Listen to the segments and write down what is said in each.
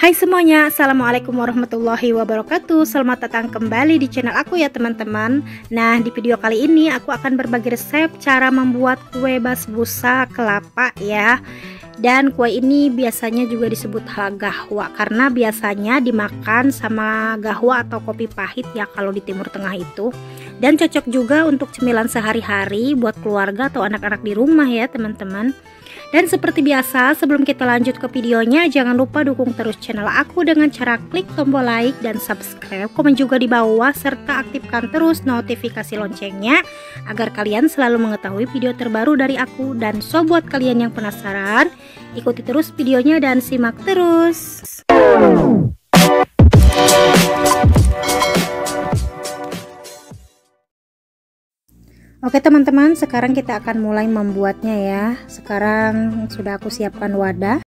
Hai semuanya, Assalamualaikum warahmatullahi wabarakatuh. Selamat datang kembali di channel aku ya teman-teman. Nah di video kali ini aku akan berbagi resep cara membuat kue basbusa kelapa ya. Dan kue ini biasanya juga disebut gahwa Karena biasanya dimakan sama gahwa atau kopi pahit ya kalau di timur tengah itu Dan cocok juga untuk cemilan sehari-hari buat keluarga atau anak-anak di rumah ya teman-teman dan seperti biasa, sebelum kita lanjut ke videonya, jangan lupa dukung terus channel aku dengan cara klik tombol like dan subscribe, komen juga di bawah, serta aktifkan terus notifikasi loncengnya, agar kalian selalu mengetahui video terbaru dari aku. Dan so buat kalian yang penasaran, ikuti terus videonya dan simak terus. Oke teman-teman, sekarang kita akan mulai membuatnya ya. Sekarang sudah aku siapkan wadah.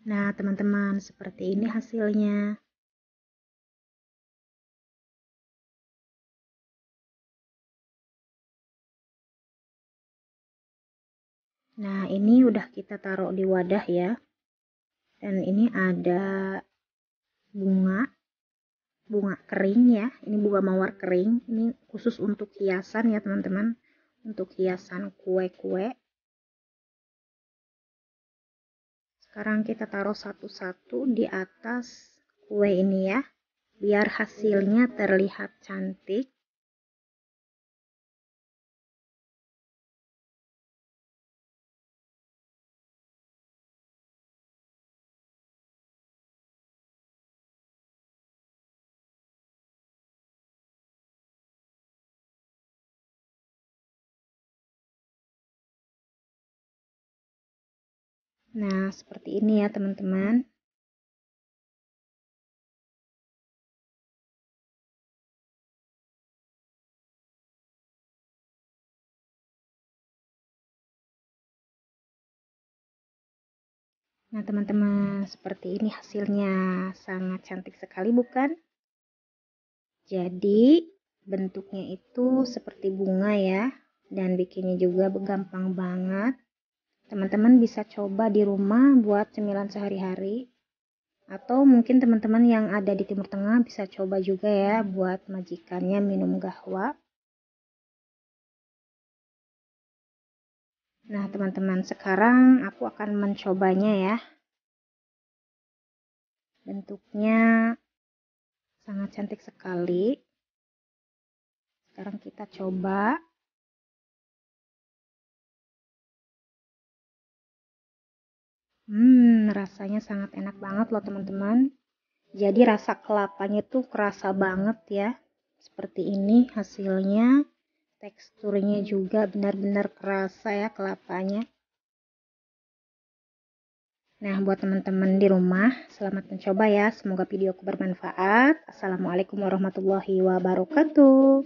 Nah, teman-teman, seperti ini hasilnya. Nah, ini udah kita taruh di wadah ya. Dan ini ada bunga bunga kering ya. Ini bunga mawar kering. Ini khusus untuk hiasan ya, teman-teman. Untuk hiasan kue-kue. Sekarang kita taruh satu-satu di atas kue ini ya. Biar hasilnya terlihat cantik. Nah, seperti ini ya teman-teman. Nah, teman-teman, seperti ini hasilnya. Sangat cantik sekali, bukan? Jadi, bentuknya itu seperti bunga ya. Dan bikinnya juga gampang banget. Teman-teman bisa coba di rumah buat cemilan sehari-hari. Atau mungkin teman-teman yang ada di Timur Tengah bisa coba juga ya buat majikannya minum gahwa. Nah, teman-teman, sekarang aku akan mencobanya ya. Bentuknya sangat cantik sekali. Sekarang kita coba. Hmm, rasanya sangat enak banget loh teman-teman. Jadi rasa kelapanya tuh kerasa banget ya. Seperti ini hasilnya teksturnya juga benar-benar kerasa ya kelapanya Nah, buat teman-teman di rumah, selamat mencoba ya. Semoga videoku bermanfaat. Assalamualaikum warahmatullahi wabarakatuh.